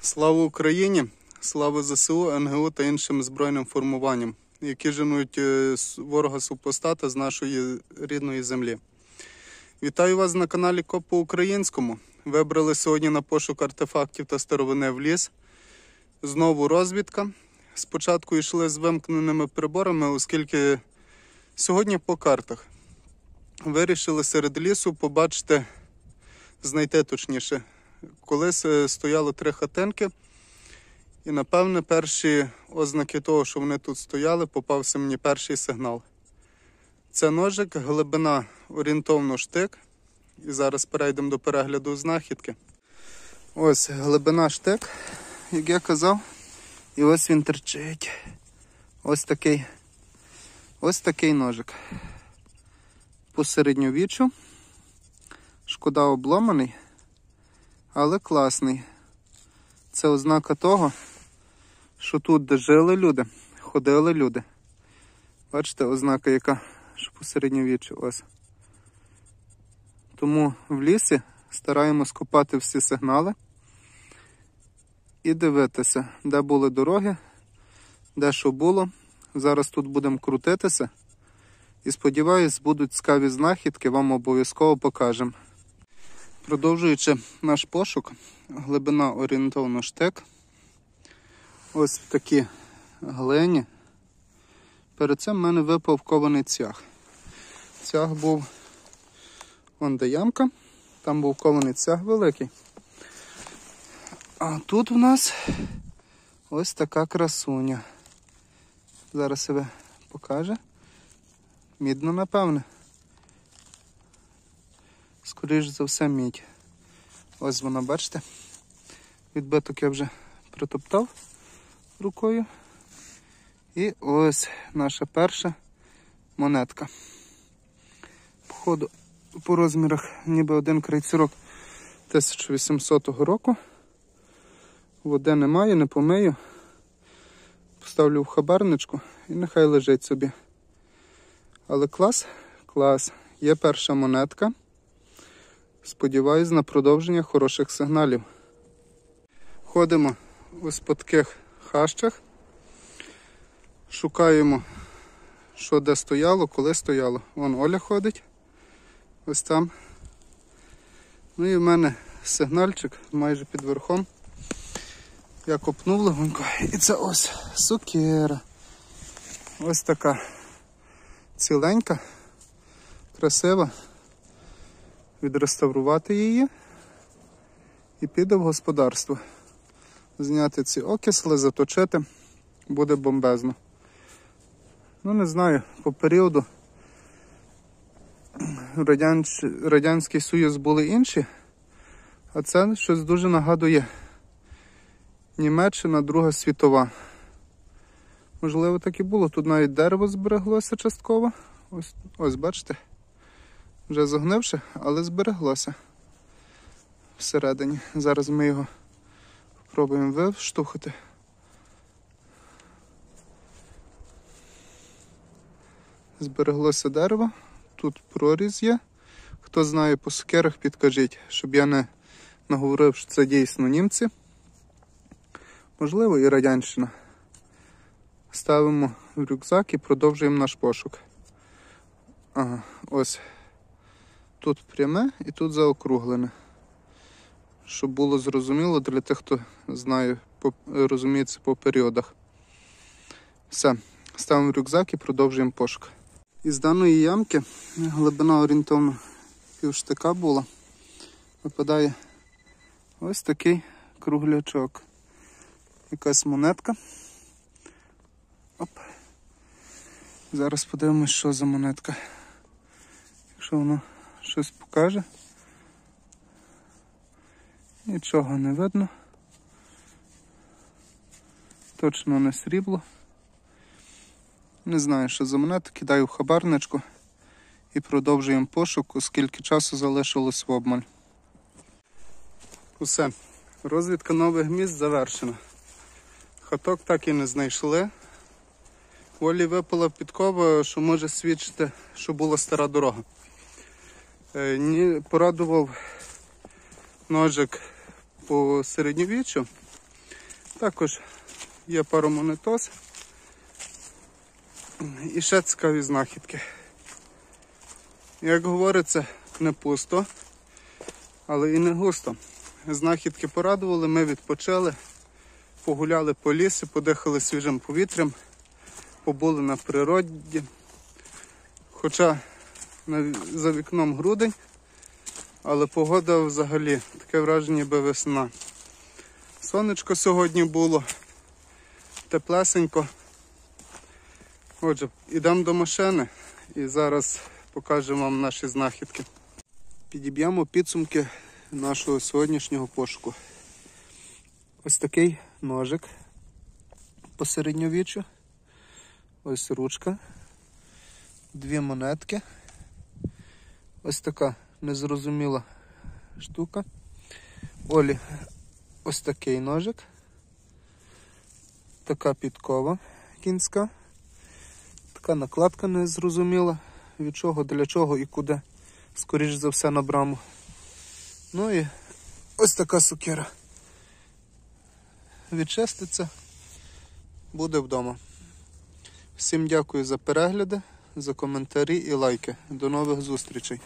Слава Україні! Слава ЗСУ, НГУ та іншим збройним формуванням, які женуть е, ворога супостата з нашої рідної землі. Вітаю вас на каналі Коп по українському. Вибрали сьогодні на пошук артефактів та старовини в ліс. Знову розвідка. Спочатку йшли з вимкненими приборами, оскільки сьогодні по картах вирішили серед лісу побачити, знайти точніше, колись е, стояло три хатинки. І напевне перші ознаки того, що вони тут стояли, попався мені перший сигнал. Це ножик, глибина орієнтовно штик. І зараз перейдемо до перегляду знахідки. Ось глибина штик, як я казав. І ось він терчить. Ось такий. Ось такий ножик. По середньовіччю. Шкода обломаний, але класний. Це ознака того, що тут, де жили люди, ходили люди. Бачите, ознака, яка що по середньовіччю ось. Тому в лісі стараємось копати всі сигнали і дивитися, де були дороги, де що було. Зараз тут будемо крутитися. І сподіваюсь, будуть цікаві знахідки, вам обов'язково покажемо. Продовжуючи наш пошук, глибина орієнтовно штек. Ось такі глині. Перед цим в мене випав кований цях. Цях був вон де ямка, там був кований цях великий. А тут в нас ось така красуня. Зараз себе покаже. Мідно, напевне. Скоріше за все, мідь. Ось вона, бачите? Відбиток я вже притоптав рукою. І ось наша перша монетка. Походу, по розмірах ніби один крейцерок 1800 року. Води немає, не помию. Поставлю в хабарничку і нехай лежить собі. Але клас, клас. Є перша монетка. Сподіваюсь на продовження хороших сигналів. Ходимо ось по таких хащах. Шукаємо, що де стояло, коли стояло. Вон Оля ходить. Ось там. Ну і в мене сигнальчик майже під верхом. Я копнув легонько. І це ось сукера. Ось така ціленька, красива. Відреставрувати її і піде в господарство. Зняти ці окисли, заточити, буде бомбезно. Ну, не знаю, по періоду. Радянський Союз були інші, а це щось дуже нагадує Німеччина, Друга світова. Можливо, так і було. Тут навіть дерево збереглося частково. Ось, ось бачите, вже зогнивши, але збереглося всередині. Зараз ми його спробуємо виштовхати. Збереглося дерево, тут проріз є. Хто знає по сукерах, підкажіть, щоб я не наговорив, що це дійсно німці. Можливо, і радянщина. Ставимо в рюкзак і продовжуємо наш пошук. Ага, ось тут пряме і тут заокруглене. Щоб було зрозуміло для тих, хто знає, розуміється по періодах. Все, ставимо рюкзак і продовжуємо пошук. Із даної ямки глибина орієнтовно півштика була. Випадає ось такий круглячок. Якась монетка. Оп. Зараз подивимось, що за монетка. Якщо воно щось покаже. Нічого не видно. Точно не срібло. Не знаю, що за монета, кидаю в хабарничку і продовжуємо пошук, оскільки часу залишилось в обмаль. Усе. Розвідка нових місць завершена. Хаток так і не знайшли. Волі випала підкова, що може свідчити, що була стара дорога. Е, порадував ножик по середньовіччю. Також є паромонетоз. І ще цікаві знахідки. Як говориться, не пусто, але і не густо. Знахідки порадували, ми відпочили, погуляли по лісі, подихали свіжим повітрям, побули на природі. Хоча за вікном грудень, але погода взагалі таке враження, ніби весна. Сонечко сьогодні було теплесенько. Отже, йдемо до машини і зараз покажемо вам наші знахідки. Підіб'ємо підсумки нашого сьогоднішнього пошуку. Ось такий ножик посередньовіччю. Ось ручка. Дві монетки. Ось така незрозуміла штука. Олі ось такий ножик. Така підкова кінська. Така накладка незрозуміла, від чого, для чого і куди. Скоріш за все на браму. Ну і ось така сукера. Відчиститься, буде вдома. Всім дякую за перегляди, за коментарі і лайки. До нових зустрічей.